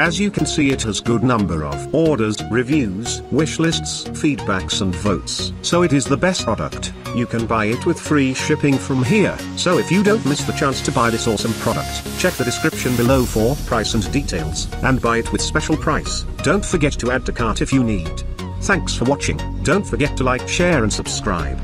As you can see it has good number of orders, reviews, wish lists, feedbacks and votes. So it is the best product. You can buy it with free shipping from here. So if you don't miss the chance to buy this awesome product, check the description below for price and details, and buy it with special price. Don't forget to add to cart if you need. Thanks for watching, don't forget to like share and subscribe.